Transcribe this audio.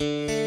Música